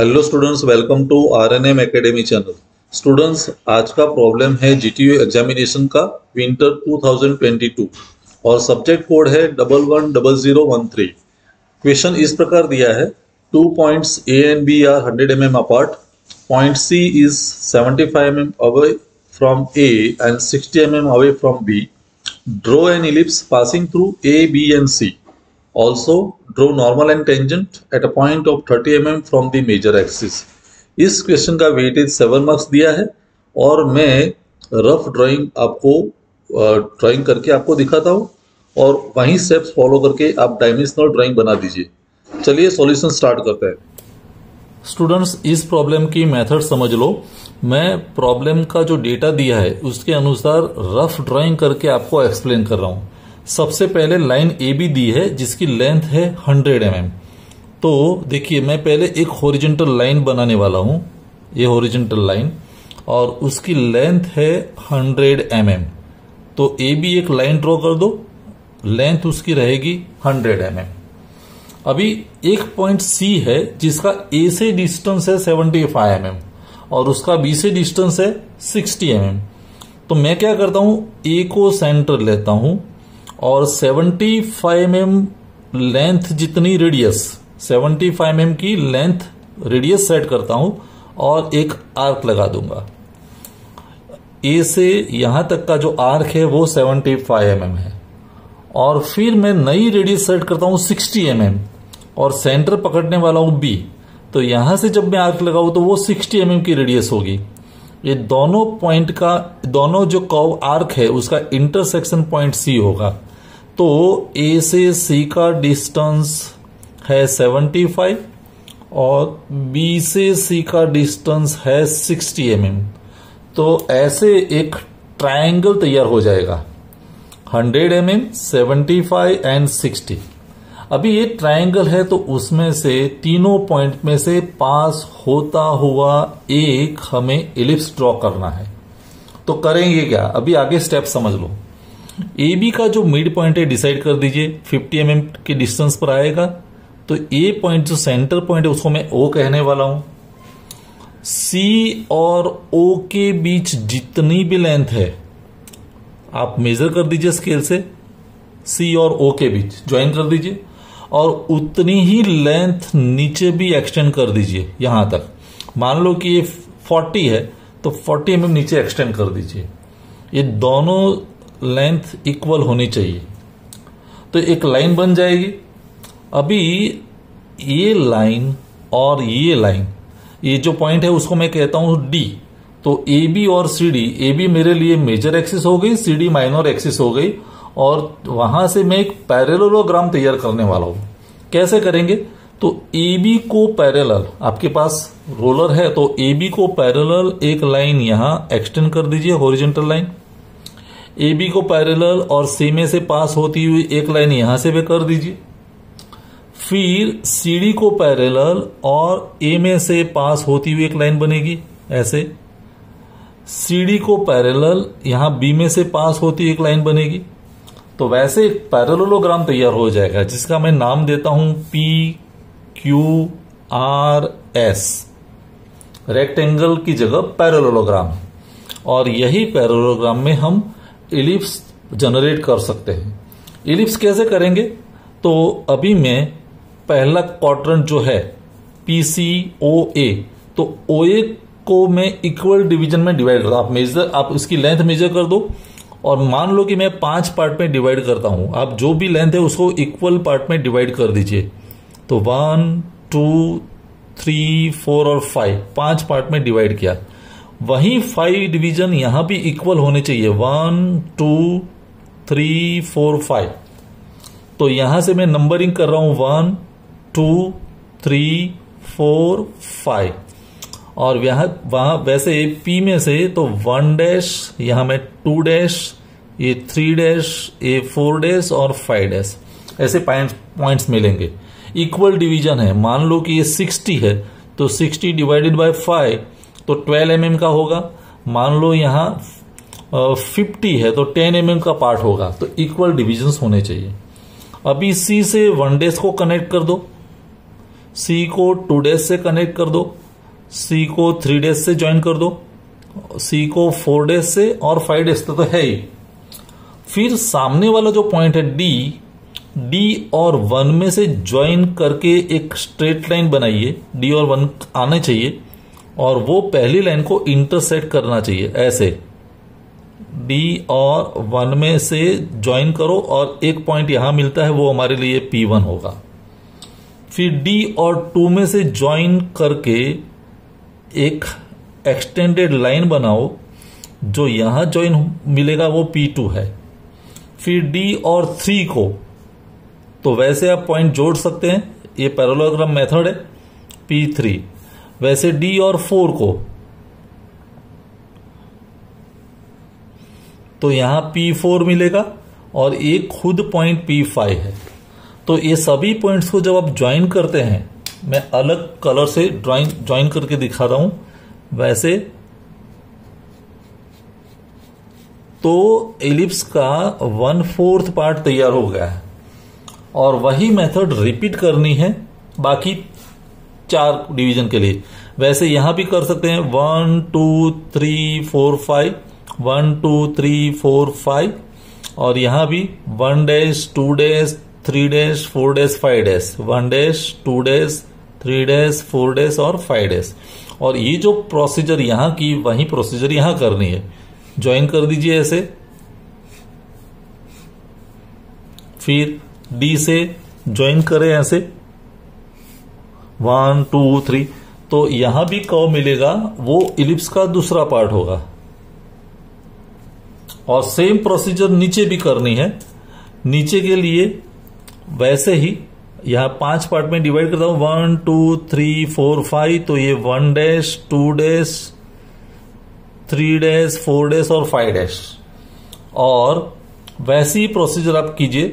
Hello students welcome to R N M academy channel students आज का problem है GTU examination का winter 2022 और सब्जेक्ट कोड है double one double zero one three question इस प्रकार दिया है two points A and B are hundred M M apart point C is seventy five M away from A and sixty M M away from B draw an ellipse passing through A B and C Also, draw normal and tangent at a point of 30 mm from the major axis. इस question का weightage seven marks दिया है और मैं rough drawing आपको drawing करके आपको दिखाता हूँ और वहीं स्टेप्स फॉलो करके आप डायमेंशनल ड्राइंग बना दीजिए। चलिए सॉल्यूशन स्टार्ट करते हैं। स्टूडेंट्स इस प्रॉब्लम की मेथड समझ लो। मैं प्रॉब्लम का जो डेटा दिया है उसके अनुसार रफ ड्राइंग करके आपको एक्सप्लेन कर रहा हूँ। सबसे पहले लाइन ए बी दी है, जिसकी लेंथ है 100 एम mm. तो देखिए, मैं पहले एक होरिजेंटल लाइन बनाने वाला हूँ, ये होरिजेंटल लाइन और उसकी लेंथ है 100 एम mm. तो ए बी एक लाइन ड्रॉ कर दो लेंथ उसकी रहेगी 100 एम mm. अभी एक पॉइंट सी है, जिसका ए से डिस्टेंस है 75 फाइव mm और उसका बी से डिस्टेंस है 60 एम mm. तो मैं क्या करता हूँ ए को सेंटर लेता हूँ और 75 फाइव एम लेंथ जितनी रेडियस 75 फाइव एम की लेंथ रेडियस सेट करता हूँ और एक आर्क लगा दूँगा। ए से यहाँ तक का जो आर्क है वो 75 फाइव एम है। और फिर मैं नई रेडियस सेट करता हूँ 60 एम और सेंटर पकड़ने वाला हूँ बी तो यहाँ से जब मैं आर्क लगाऊ तो वो 60 एम की रेडियस होगी। ये दोनों पॉइंट का, दोनों जो कव आर्क है, उसका इंटरसेक्शन पॉइंट सी होगा। तो ए से सी का डिस्टेंस है 75 और बी से सी का डिस्टेंस है 60 एम mm. तो ऐसे एक ट्रायंगल तैयार हो जाएगा। 100 एम एम सेवेंटी एंड 60 अभी ये ट्रायंगल है तो उसमें से तीनों पॉइंट में से पास होता हुआ एक हमें इलिप्स ड्रॉ करना है। तो करेंगे क्या? अभी आगे स्टेप समझ लो। ए बी का जो मिड पॉइंट है डिसाइड कर दीजिए। 50 एम mm के डिस्टेंस पर आएगा। तो ए पॉइंट जो सेंटर पॉइंट है, उसको मैं ओ कहने वाला हूँ। सी और ओ के बीच जितनी भी लेंथ है, आप मेजर कर दीजिए स्केल से। सी और ओ के बीच ज्वाइन कर दीजिए। और उतनी ही लेंथ नीचे भी एक्सटेंड कर दीजिए, यहाँ तक। मान लो कि ये 40 है तो 40 एम mm नीचे एक्सटेंड कर दीजिए। ये दोनों लेंथ इक्वल होनी चाहिए। तो एक लाइन बन जाएगी। अभी ये लाइन और ये लाइन ये जो पॉइंट है उसको मैं कहता हूँ डी तो ए बी और सी डी ए बी मेरे लिए मेजर एक्सिस हो गई सी डी माइनर एक्सिस हो गई और वहाँ से मैं एक पैरेलोग्राम तैयार करने वाला हूँ। कैसे करेंगे? तो ए बी को पैरेलल आपके पास रोलर है तो ए बी को पैरेलल एक लाइन यहाँ एक्सटेंड कर दीजिए होरिजेंटल लाइन ए बी को पैरेलल और सी में से पास होती हुई एक लाइन यहाँ से भी कर दीजिए। फिर सी डी को पैरेलल और ए में से पास होती हुई एक लाइन बनेगी, ऐसे। सी डी को पैरेलल यहाँ बी में से पास होती एक लाइन बनेगी। तो वैसे एक पैरेलोग्राम तैयार हो जाएगा, जिसका मैं नाम देता हूँ P Q R S rectangle की जगह पैरेलोग्राम और यही पैरेलोग्राम में हम इलिप्स जनरेट कर सकते हैं। इलिप्स कैसे करेंगे? तो अभी मैं पहला क्वाड्रेंट जो है पी सी ओ ए तो ओ ए को मैं इक्वल डिवीज़न में डिवाइड आप मेजर आप इसकी लेंथ मेजर कर दो और मान लो कि मैं पाँच पार्ट में डिवाइड करता हूँ। आप जो भी लेंथ है उसको इक्वल पार्ट में डिवाइड कर दीजिए। तो वन टू थ्री फोर और फाइव पाँच पार्ट में डिवाइड किया। वही फाइव डिवीज़न यहाँ भी इक्वल होने चाहिए। One two three four five तो यहाँ से मैं नंबरिंग कर रहा हूँ। One two three four five और यहाँ, वहाँ वैसे पी में से तो वन डैश यहाँ में टू डैश ये थ्री डैश ये फोर डैश और फाइव डैश ऐसे पॉइंट्स मिलेंगे। इक्वल डिवीज़न है। मान लो कि ये सिक्सटी है तो सिक्सटी डिवाइडेड बाय फाइव तो 12 एम mm का होगा। मान लो यहाँ फिफ्टी है तो 10 एम mm का पार्ट होगा। तो इक्वल डिविजन होने चाहिए। अभी सी से वन डेज़ को कनेक्ट कर दो। सी को टू डेज़ से कनेक्ट कर दो। सी को थ्री डेज़ से ज्वाइन कर दो। सी को फोर डेज़ से और फाइव डेज़ तो है ही। फिर सामने वाला जो पॉइंट है डी डी और वन में से ज्वाइन करके एक स्ट्रेट लाइन बनाइए। डी और वन आने चाहिए। और वो पहली लाइन को इंटरसेट करना चाहिए, ऐसे। डी और वन में से ज्वाइन करो और एक पॉइंट यहाँ मिलता है, वो हमारे लिए पी वन होगा। फिर डी और टू में से ज्वाइन करके एक एक्सटेंडेड लाइन बनाओ, जो यहाँ ज्वाइन मिलेगा, वो पी टू है। फिर डी और थ्री को तो वैसे आप पॉइंट जोड़ सकते हैं, ये पैरोलोग्राम मेथड है पी थ्री वैसे डी और फोर को। तो यहाँ पी फोर मिलेगा और एक खुद पॉइंट पी फाइव है। तो ये सभी पॉइंट्स को जब आप ज्वाइन करते हैं, मैं अलग कलर से ड्राइंग ज्वाइन करके दिखा रहा हूँ। वैसे तो एलिप्स का वन फोर्थ पार्ट तैयार हो गया है। और वही मेथड रिपीट करनी है। बाकी चार डिवीज़न के लिए। वैसे यहाँ भी कर सकते हैं one, two, three, four, five. One, two, three, four, five. और यहाँ भी one dash two dash three dash four dash five dash one dash two dash three dash four dash और फाइव डेज़ और ये जो प्रोसीजर यहाँ की, वही प्रोसीजर यहाँ करनी है। ज्वाइन कर दीजिए ऐसे। फिर डी से ज्वाइन करें ऐसे। वन टू थ्री तो यहाँ भी कव मिलेगा, वो इलिप्स का दूसरा पार्ट होगा। और सेम प्रोसीजर नीचे भी करनी है। नीचे के लिए वैसे ही यहाँ पाँच पार्ट में डिवाइड करता हूँ। One two three four five तो ये one dash two dash three dash four dash और फाइव डैश और वैसी प्रोसीजर आप कीजिए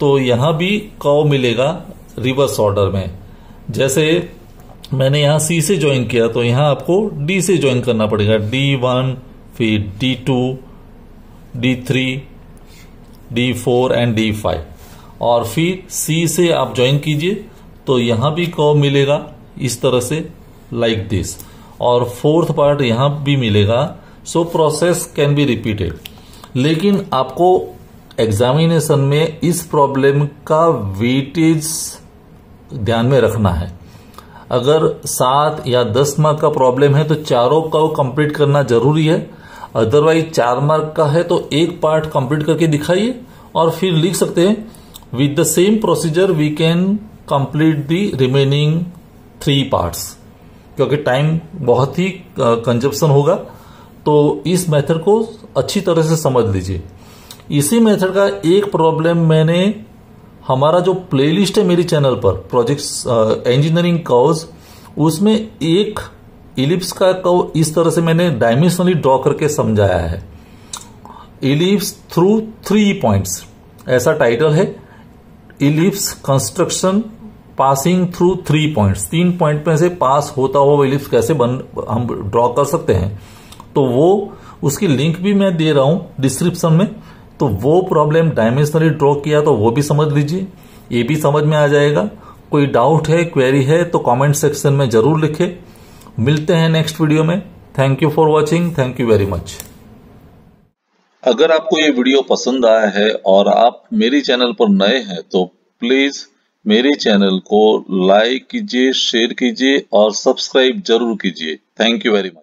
तो यहाँ भी कव मिलेगा रिवर्स ऑर्डर में। जैसे मैंने यहाँ सी से ज्वाइन किया तो यहाँ आपको डी से ज्वाइन करना पड़ेगा। डी वन फिर D two D three D four and D five और फिर सी से आप ज्वाइन कीजिए तो यहाँ भी कव मिलेगा इस तरह से लाइक दिस और फोर्थ पार्ट यहाँ भी मिलेगा so process can be repeated लेकिन आपको एग्जामिनेशन में इस प्रॉब्लम का वेटेज ध्यान में रखना है। अगर सात या दस मार्क का प्रॉब्लम है तो चारों का कंप्लीट करना ज़रूरी है। अदरवाइज़ चार मार्क का है तो एक पार्ट कंप्लीट करके दिखाइए और फिर लिख सकते हैं with the same procedure we can complete the remaining three parts क्योंकि टाइम बहुत ही कंजप्शन होगा तो इस मेथड को अच्छी तरह से समझ लीजिए। इसी मेथड का एक प्रॉब्लम मैंने हमारा जो प्लेलिस्ट है मेरी चैनल पर प्रोजेक्ट इंजीनियरिंग कवर्स उसमें एक इलिप्स का कव इस तरह से मैंने डायमेंशनली ड्रॉ करके समझाया है। इलिप्स थ्रू थ्री पॉइंट्स ऐसा टाइटल है। Ellipse construction passing through three points तीन पॉइंट में से पास होता हुआ इलिप्स कैसे बन, हम ड्रॉ कर सकते हैं? तो वो, उसकी लिंक भी मैं दे रहा हूँ डिस्क्रिप्शन में। तो वो प्रॉब्लम डायमेंशनली ड्रॉ किया तो वो भी समझ लीजिए। ये भी समझ में आ जाएगा। कोई डाउट है क्वेरी है तो कमेंट सेक्शन में ज़रूर लिखे। मिलते हैं नेक्स्ट वीडियो में। Thank you for watching thank you very much अगर आपको ये वीडियो पसंद आया है और आप मेरी चैनल पर नए हैं तो प्लीज़ मेरे चैनल को लाइक कीजिए शेयर कीजिए और सब्सक्राइब ज़रूर कीजिए। Thank you very much